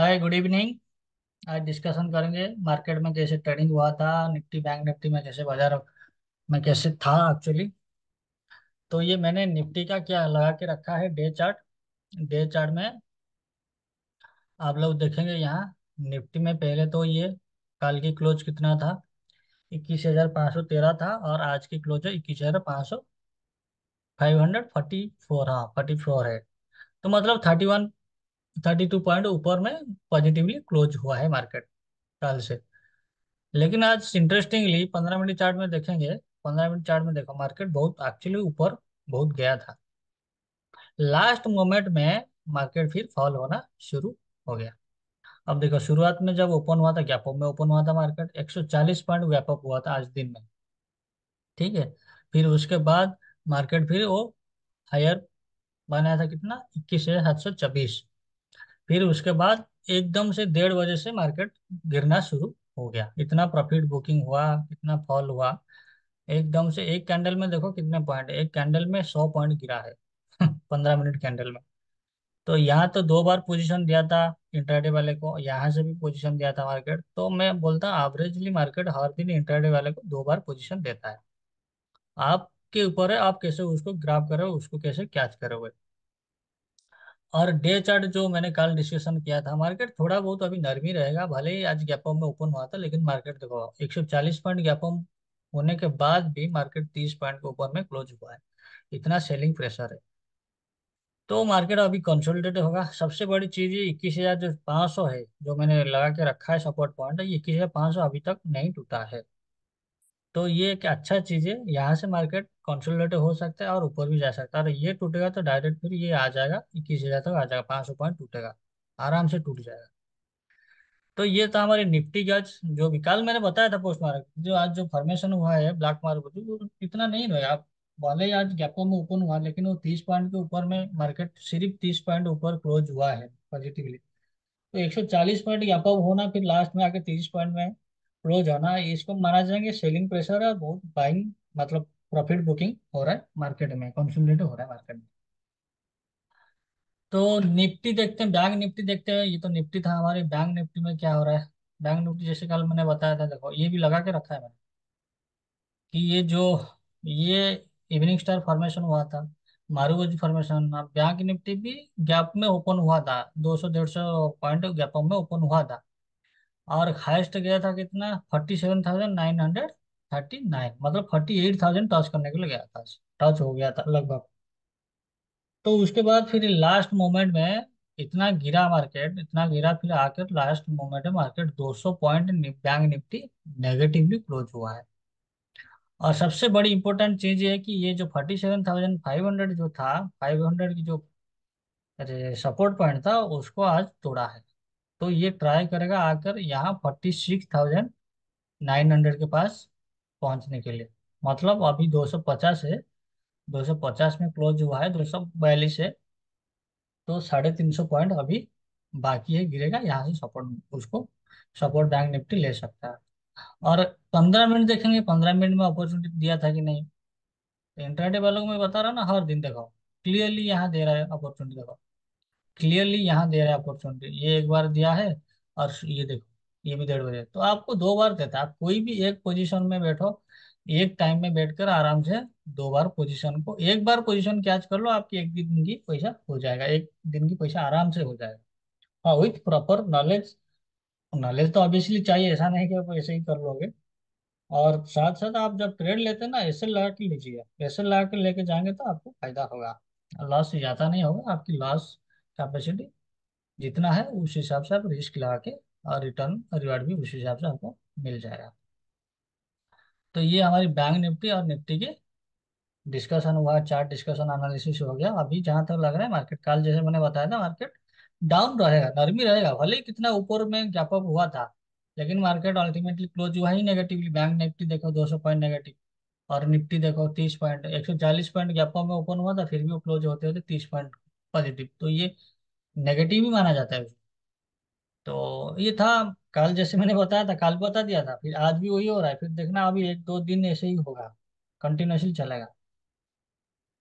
Hi, good evening. आज discussion करेंगे, market में कैसे ट्रेडिंग हुआ था, निफ्टी बैंक निफ्टी में कैसे बाज़ार में कैसे था एक्चुअली तो ये मैंने निफ्टी का क्या लगा के रखा है डे चार्ट डे चार्ट में आप लोग देखेंगे यहाँ, निफ्टी में पहले तो ये कल की क्लोज कितना था? इक्कीस हज़ार पाँच सौ तेरह था और आज की क्लोज है इक्कीस हज़ार पाँच सौ फाइव हंड्रेड फोर्टी फोर हाँ फोर्टी फोर है। तो मतलब thirty one thirty two point ऊपर में पॉजिटिवली क्लोज हुआ है मार्केट कल से। लेकिन आज इंटरेस्टिंगली पंद्रह मिनट चार्ट में देखेंगे, पंद्रह मिनट चार्ट में देखो मार्केट बहुत एक्चुअली ऊपर बहुत गया था। लास्ट मोमेंट में मार्केट फिर फॉल होना शुरू हो गया। अब देखो शुरुआत में जब ओपन हुआ था गैपअप में ओपन हुआ था मार्केट 140 पॉइंट गैप अप हुआ था आज दिन में। ठीक है? फिर उसके बाद मार्केट फिर वो हायर बनाया था कितना? इक्कीस हज़ार सात सौ छब्बीस। फिर उसके बाद एकदम से डेढ़ बजे से मार्केट गिरना शुरू हो गया। इतना प्रॉफिट बुकिंग हुआ, इतना फॉल हुआ। एकदम से एक कैंडल में देखो कितने पॉइंट एक कैंडल में सौ पॉइंट गिरा है। पंद्रह मिनट कैंडल में। तो यहाँ तो दो बार पोजीशन दिया था इंट्राडे वाले को, यहाँ से भी पोजीशन दिया था मार्केट तो मैं बोलता एवरेजली मार्केट हर दिन इंट्राडे वाले को दो बार पोजीशन देता है। आपके ऊपर है, आप कैसे उसको ग्राफ करो उसको कैसे कैच करोगे और डे चार्ट जो मैंने कल डिस्कशन किया था मार्केट थोड़ा बहुत अभी नरमी रहेगा। भले ही आज गैप में ओपन हुआ था, लेकिन मार्केट देखो 140 पॉइंट गैप होने के बाद भी मार्केट 30 पॉइंट के ऊपर में क्लोज हुआ है। इतना सेलिंग प्रेशर है। तो मार्केट अभी कंसोलिडेट होगा। सबसे बड़ी चीज़ ये इक्कीस हज़ार जो पाँच सौ है, जो मैंने लगा के रखा है सपोर्ट पॉइंट इक्कीस हज़ार पाँच सौ अभी तक नहीं टूटा है। तो ये एक अच्छा चीज़ है। यहाँ से मार्केट कंसोलिडेट हो सकता है और ऊपर भी जा सकता है। और ये टूटेगा तो डायरेक्ट फिर ये आ जाएगा इक्कीस हज़ार तक आ जाएगा, पाँच सौ पॉइंट टूटेगा, आराम से टूट जाएगा। तो ये था हमारे निफ्टी का जो भी कल मैंने बताया था पोस्ट मार्केट जो आज जो फॉर्मेशन हुआ है ब्लैक मार्केट वो इतना नहीं आप भले ही आज गैपों में ओपन हुआ, लेकिन वो तीस पॉइंट के ऊपर में मार्केट सिर्फ़ तीस पॉइंट ऊपर क्लोज हुआ है पॉजिटिवली तो एक सौ चालीस पॉइंट गैप अप होना, फिर लास्ट में आके तीस पॉइंट में क्लोज होना, इसको माना जाएँगे सेलिंग प्रेशर है बहुत बाइंग मतलब प्रॉफिट बुकिंग हो रहा है मार्केट में कंसोलिडेट हो रहा है मार्केट में। तो निफ्टी देखते हैं बैंक निफ्टी देखते हैं। ये तो निफ्टी था हमारे बैंक निफ्टी में क्या हो रहा है? बैंक निफ्टी जैसे कल मैंने बताया था, देखो, ये भी लगा के रखा है मैंने कि ये जो, ये इवनिंग स्टार फॉर्मेशन हुआ था, मारूवजी फॉर्मेशन बैंक निफ्टी भी गैप में ओपन हुआ था, दो सौ, डेढ़ सौ पॉइंट गैप में ओपन हुआ था। और हाइस्ट गया था कितना? Forty seven thousand nine hundred thirty nine मतलब फोर्टी एट थाउज़ेंड टच करने के लिए गया था। टच हो गया था लगभग। तो उसके बाद फिर लास्ट मोमेंट में इतना गिरा मार्केट इतना गिरा फिर आकर लास्ट मोमेंट में market 200 point bank Nifty negatively close हुआ है। और सबसे बड़ी इंपॉर्टेंट चीज़ ये कि ये जो 47,500 जो था 500 की जो अरे सपोर्ट पॉइंट था उसको आज तोड़ा है। तो ये ट्राई करेगा आकर यहाँ 46,900 के पास पहुँचने के लिए। मतलब अभी 250 है 250 में क्लोज हुआ है 242 है तो साढ़े तीन सौ पॉइंट अभी बाकी है, गिरेगा, यहाँ से सपोर्ट उसको सपोर्ट बैंक निफ्टी ले सकता है। और पंद्रह मिनट देखेंगे, पंद्रह मिनट में अपॉर्चुनिटी दिया था कि नहीं? इंटरडे वालों को मैं बता रहा ना, हर दिन देखो क्लियरली यहाँ दे रहा है अपॉर्चुनिटी देखो। क्लियरली यहाँ दे रहा है अपॉर्चुनिटी ये एक बार दिया है, और ये देखो। ये भी डेढ़ बजे। तो आपको दो बार देता है, आप कोई भी एक पोजीशन में बैठो, एक टाइम में बैठकर आराम से दो बार पोजीशन को, एक बार पोजीशन कैच कर लो, आपकी एक दिन की पैसा हो जाएगा, एक दिन की पैसा आराम से हो जाएगा। हाँ विथ प्रॉपर नॉलेज नॉलेज तो ऑब्वियसली चाहिए, ऐसा नहीं कि आप ऐसे ही कर लोगे। और साथ साथ आप जब ट्रेड लेते हैं ना, ऐसे लगा के लीजिए, ऐसे लगा के लेके जाएँगे तो आपको फ़ायदा होगा। लॉस ज़्यादा नहीं होगा, आपकी लॉस कैपेसिटी जितना है उस हिसाब से आप रिस्क लगा के रिटर्न रिवार्ड भी उस हिसाब से आपको मिल जाएगा। तो ये हमारी बैंक निफ्टी और निफ्टी की डिस्कशन हुआ चार्ट डिस्कशन एनालिसिस हो गया। अभी जहाँ तक लग रहा है मार्केट काल जैसे मैंने बताया था मार्केट डाउन रहेगा, नरमी रहेगा। भले ही कितना ऊपर में गैप अप हुआ था, लेकिन मार्केट अल्टीमेटली क्लोज हुआ ही नेगेटिवली बैंक निफ्टी देखो 200 पॉइंट नेगेटिव और निफ्टी देखो 30 पॉइंट 140 पॉइंट गैप अप में ओपन हुआ था, फिर भी वो क्लोज होते होते 30 पॉइंट पॉजिटिव तो ये नेगेटिव ही माना जाता है तो ये था, कल जैसे मैंने बताया था, कल बता दिया था, फिर आज भी वही हो रहा है, फिर देखना अभी एक दो दिन ऐसे ही होगा कंटिन्यूसली चलेगा।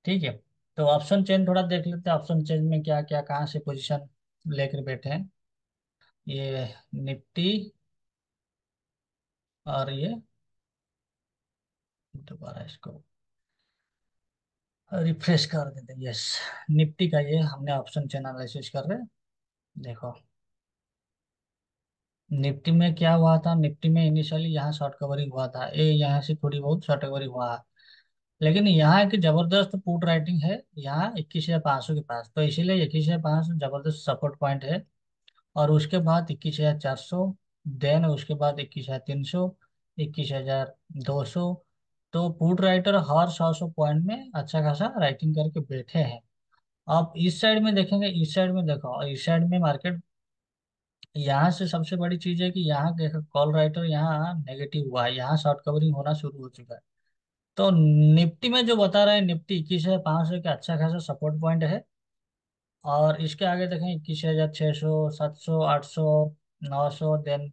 ठीक है तो ऑप्शन चेंज थोड़ा देख लेते हैं ऑप्शन चेंज में क्या क्या, कहाँ से पोजीशन लेकर बैठे हैं। ये निफ्टी और ये दोबारा इसको रिफ्रेश कर देते यस निफ्टी का ये हमने ऑप्शन चेन एनालिसिस कर रहे देखो। निफ्टी में क्या हुआ था? निफ्टी में इनिशियली यहाँ शॉर्ट कवरिंग हुआ था। ए, यहाँ से थोड़ी बहुत शॉर्ट कवरिंग हुआ। लेकिन यहाँ एक ज़बरदस्त पुट राइटिंग है। यहाँ इक्कीस हज़ार पाँच सौ के पास। तो इसीलिए इक्कीस हज़ार पाँच सौ ज़बरदस्त सपोर्ट पॉइंट है। और उसके बाद इक्कीस हज़ार चार सौ देन उसके बाद इक्कीस हज़ार तीन सौ, इक्कीस हज़ार दो सौ। तो पुट राइटर हर सौ सौ पॉइंट में अच्छा खासा राइटिंग करके बैठे हैं। आप इस साइड में देखेंगे, इस साइड में देखो, इस साइड में मार्केट यहाँ से सबसे बड़ी चीज़ है कि यहाँ कॉल राइटर यहाँ नेगेटिव हुआ है। यहाँ शॉर्ट कवरिंग होना शुरू हो चुका है। तो निफ्टी में जो बता रहे हैं, निफ्टी इक्कीस हज़ार पाँच सौ का अच्छा खासा सपोर्ट पॉइंट है। और इसके आगे देखें, इक्कीस हज़ार छः सौ, सात सौ, आठ सौ, नौ सौ देन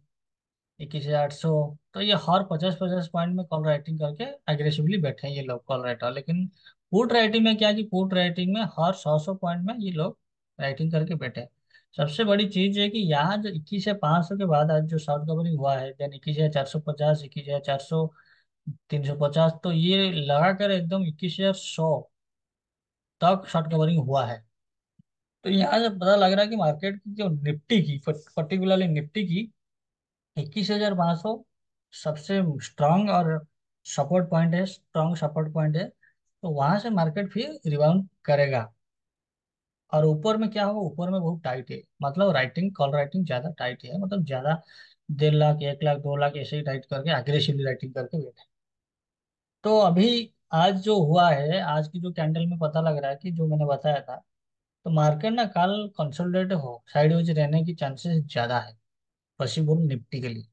इक्कीस हज़ार आठ सौ। तो ये हर पचास पचास पॉइंट में कॉल राइटिंग करके एग्रेसिवली बैठे हैं ये लोग कॉल राइटर लेकिन पुट राइटिंग में क्या कि पुट राइटिंग में हर सौ सौ पॉइंट में ये लोग राइटिंग करके बैठे हैं। सबसे बड़ी चीज़ है कि यहाँ जो इक्कीस हज़ार पाँच सौ के बाद आज जो शॉर्ट कवरिंग हुआ है, देन इक्कीस हज़ार चार सौ पचास, इक्कीस हज़ार चार सौ, तीन सौ पचास तो ये लगाकर एकदम इक्कीस हज़ार सौ तक शॉर्ट कवरिंग हुआ है। तो यहाँ से पता लग रहा है कि मार्केट की जो निफ्टी की पर्टिकुलरली निफ्टी की इक्कीस हज़ार पाँच सौ सबसे स्ट्रांग और सपोर्ट पॉइंट है स्ट्रांग सपोर्ट पॉइंट है तो वहाँ से मार्केट फिर रिबाउंड करेगा। और ऊपर में क्या होगा? ऊपर में बहुत टाइट है। मतलब राइटिंग कॉल राइटिंग ज़्यादा टाइट है। मतलब ज़्यादा डेढ़ लाख, एक लाख, दो लाख ऐसे ही टाइट करके अग्रेसिवली राइटिंग करके बैठे तो अभी आज जो हुआ है, आज की जो कैंडल में पता लग रहा है कि जो मैंने बताया था तो मार्केट ना कल कंसोलिडेट हो साइडवेज रहने की चांसेस ज़्यादा है पॉसिबल निफ्टी के लिए।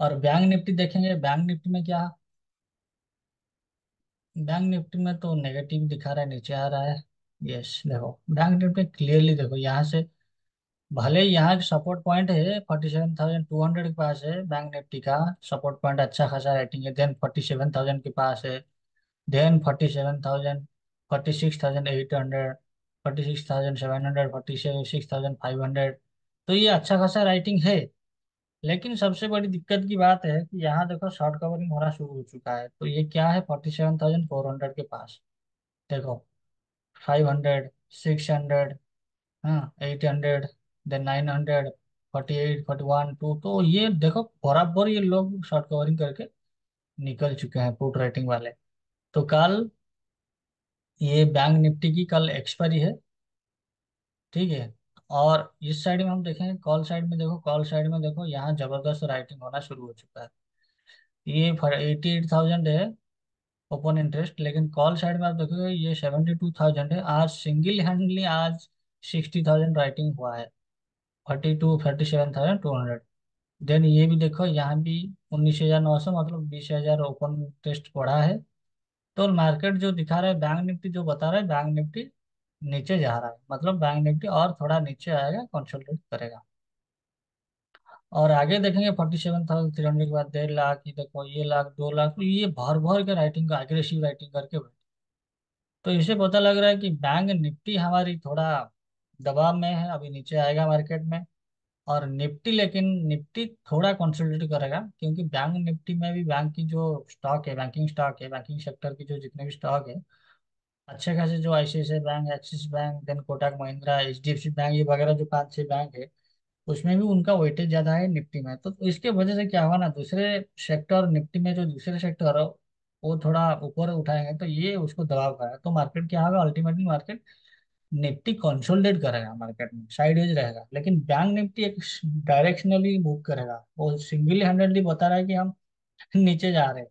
और बैंक निफ्टी देखेंगे बैंक निफ्टी में क्या? बैंक निफ्टी में तो नेगेटिव दिखा रहा है, नीचे आ रहा है। यस देखो बैंक निफ्टी क्लियरली देखो, यहाँ से भले यहाँ सपोर्ट पॉइंट है forty seven thousand two hundred के पास है बैंक निफ्टी का सपोर्ट पॉइंट अच्छा खासा रेटिंग है देन फोर्टी सेवन थाउज़ेंड के पास है then forty seven thousand forty six thousand eight hundred forty six thousand seven hundred forty six thousand five hundred तो ये अच्छा खासा राइटिंग है। लेकिन सबसे बड़ी दिक्कत की बात है कि यहाँ देखो शॉर्ट कवरिंग होना शुरू हो चुका है तो ये क्या है forty seven thousand four hundred के पास। देखो फाइव हंड्रेड सिक्स हंड्रेड हाँ eight hundred then nine hundred forty eight forty one two तो ये देखो, बराबर ये लोग शॉर्ट कवरिंग करके निकल चुके हैं पुट राइटिंग वाले। तो कल ये बैंक निफ्टी की कल एक्सपायरी है, ठीक है? और इस साइड में हम देखेंगे कॉल साइड में देखो कॉल साइड में देखो, यहाँ ज़बरदस्त राइटिंग होना शुरू हो चुका है। ये एटी एट थाउज़ेंड है ओपन इंटरेस्ट लेकिन कॉल साइड में आप देखोगे ये सेवेंटी टू थाउज़ेंड है। आज सिंगल हैंडली आज सिक्सटी थाउज़ेंड राइटिंग हुआ है। Thirty two thirty seven thousand two hundred then ये भी देखो, यहाँ भी उन्नीस हज़ार नौ सौ मतलब बीस हज़ार ओपन इंटरेस्ट बढ़ा है। तो मार्केट जो दिखा रहा है बैंक निफ्टी जो बता रहा है बैंक निफ्टी नीचे जा रहा है। मतलब बैंक निफ्टी और थोड़ा नीचे आएगा कंसोलिडेट करेगा। और आगे देखेंगे forty seven thousand three hundred के बाद डेढ़ लाख, ये देखो, ये लाख, दो लाख तो ये भर भर के राइटिंग का एग्रेसिव राइटिंग करके बैठे। तो इसे पता लग रहा है कि बैंक निफ्टी हमारी थोड़ा दबाव में है, अभी नीचे आएगा मार्केट में। और निफ्टी, लेकिन निफ्टी थोड़ा कंसोलिडेट करेगा, क्योंकि बैंक निफ्टी में भी बैंक की जो स्टॉक है बैंकिंग स्टॉक है बैंकिंग सेक्टर की जो जितने भी स्टॉक है, अच्छे खासे जो ICICI bank Axis bank then Kotak Mahindra HDFC bank ये वगैरह जो पाँच छह बैंक है उसमें भी उनका वेटेज ज़्यादा है निफ्टी में। तो इसके वजह से क्या हुआ ना, दूसरे सेक्टर निफ्टी में जो दूसरे सेक्टर है, वो थोड़ा ऊपर उठाएँगे तो ये उसको दबाव करेगा तो मार्केट क्या होगा? अल्टीमेटली मार्केट निफ्टी कंसोलिडेट करेगा मार्केट में साइडवेज रहेगा। लेकिन बैंक निफ्टी एक डायरेक्शनली मूव करेगा। वो सिंगल हैंडेडली बता रहा है कि हम नीचे जा रहे हैं।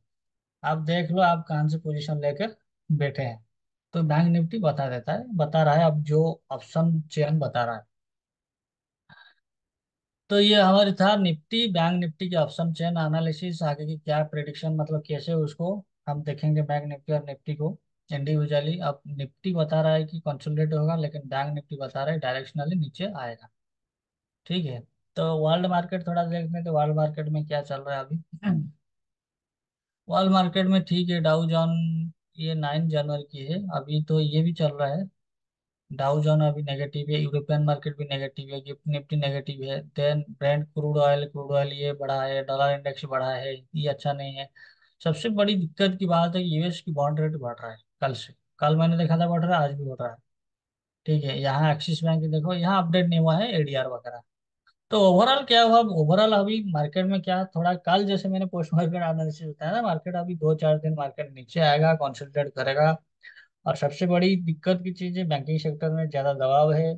आप देख लो, आप कहाँ से पोजीशन लेकर बैठे हैं। तो बैंक निफ्टी बता देता है, बता रहा है अब जो ऑप्शन चयन बता रहा है। तो ये हमारी था निफ्टी, बैंक निफ्टी के ऑप्शन चेन एनालिसिस आगे की क्या प्रेडिक्शन मतलब कैसे उसको हम देखेंगे बैंक निफ्टी और निफ्टी को इंडिविजुअली अब निफ्टी बता रहा है कि कंसोलिडेट होगा, लेकिन बैंक निफ्टी बता रहा है डायरेक्शनली नीचे आएगा। ठीक है तो वर्ल्ड मार्केट थोड़ा देखते हैं तो वर्ल्ड मार्केट में क्या चल रहा है अभी। वर्ल्ड मार्केट में ठीक है डाउ जॉन ये नाइन जनवरी की है, अभी तो ये भी चल रहा है। डाउ जोन अभी नेगेटिव है यूरोपियन मार्केट भी नेगेटिव है गिफ्ट निफ्टी नेगेटिव है। Then Brent crude oil crude oil ये बढ़ा है डॉलर इंडेक्स बढ़ा है, ये अच्छा नहीं है। सबसे बड़ी दिक्कत की बात है यूएस की बॉन्ड रेट बढ़ रहा है कल से। कल मैंने देखा था बढ़ रहा है, आज भी बढ़ रहा है। ठीक है, यहाँ एक्सिस बैंक देखो, यहाँ अपडेट नहीं हुआ है एडीआर वगैरह। तो ओवरऑल क्या हुआ? ओवरऑल अभी मार्केट में क्या, थोड़ा कल जैसे मैंने पोस्ट मार्केट एनालिसिस बताया ना मार्केट अभी दो चार दिन मार्केट नीचे आएगा कॉन्सेंट्रेट करेगा। और सबसे बड़ी दिक्कत की चीज़ है बैंकिंग सेक्टर में ज़्यादा दबाव है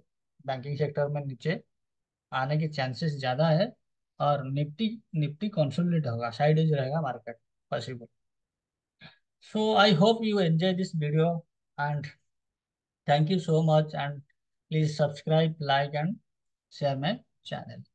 बैंकिंग सेक्टर में नीचे आने के चांसेस ज़्यादा है और निफ्टी निफ्टी कंसोलिडेट होगा साइड एज रहेगा market possible so I hope you enjoy this video and thank you so much and please subscribe like and share my channel.